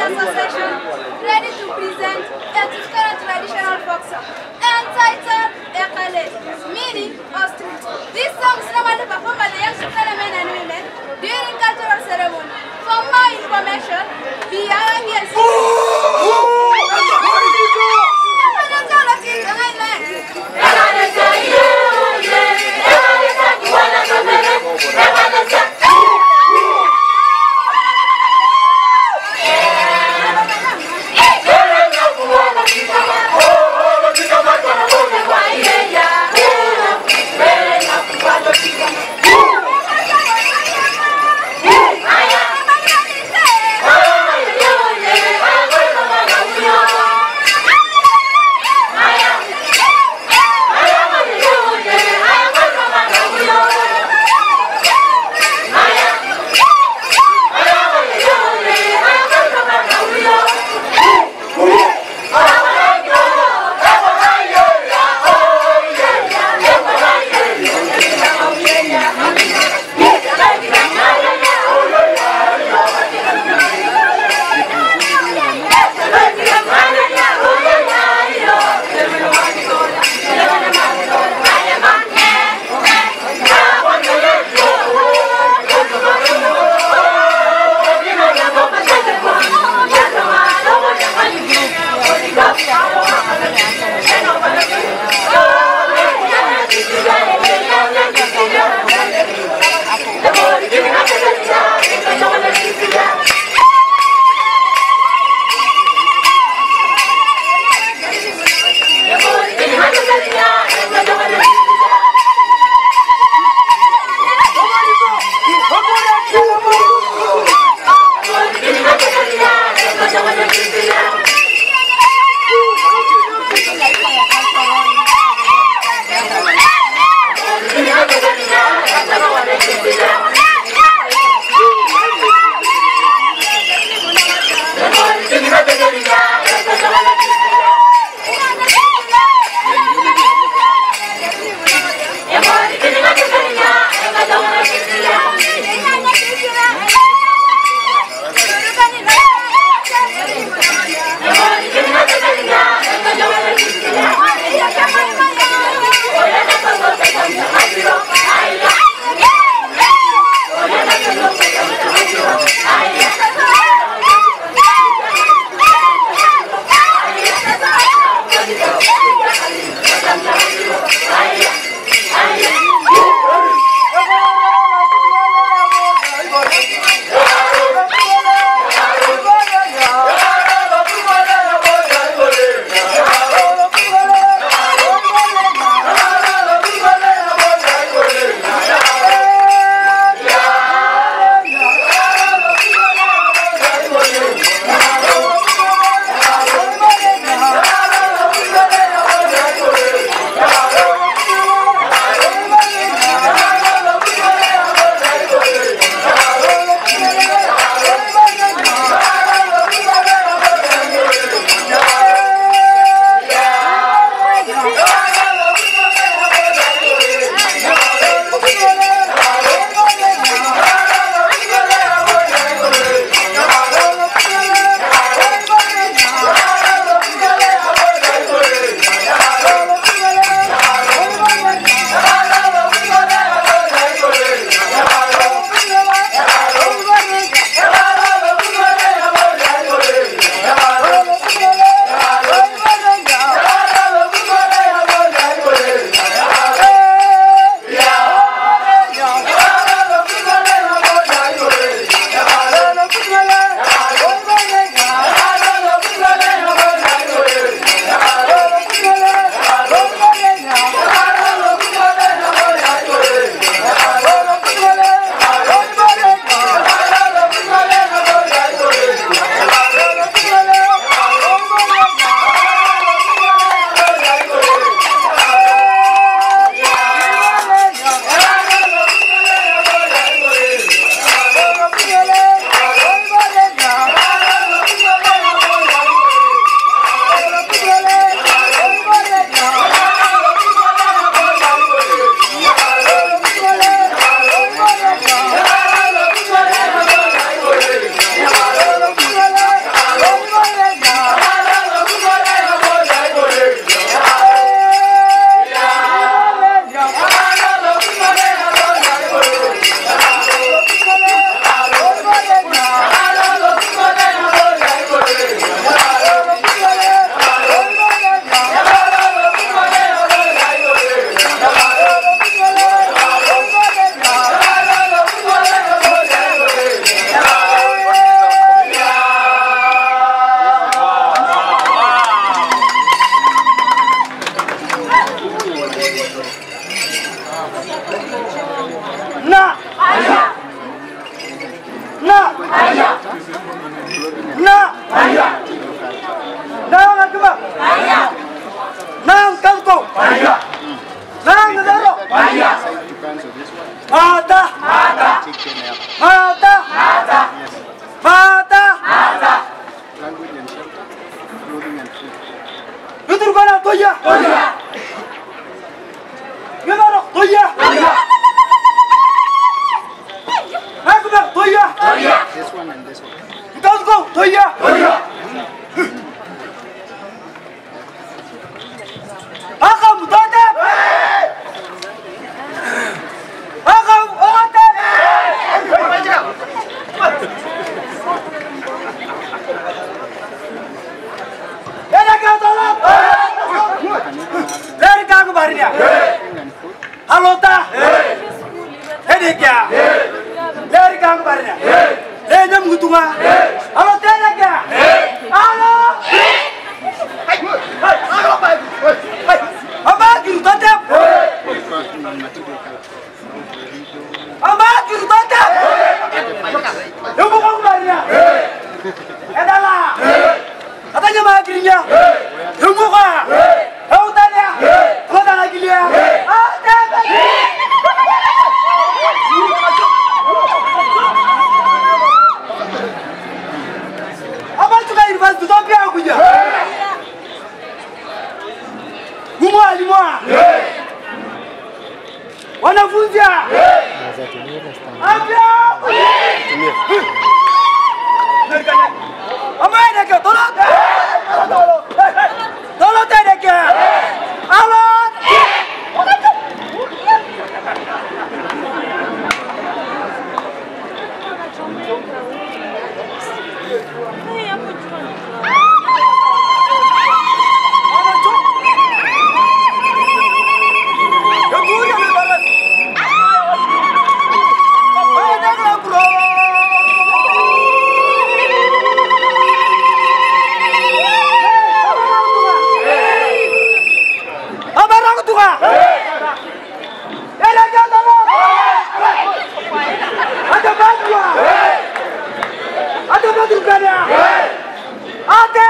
Gracias, ななな。ななくまなんかうとなんだろあた。あた。あた。你告诉退役啊！Andia! Andia! Andia! Andia! Andia! madrugada! É. Até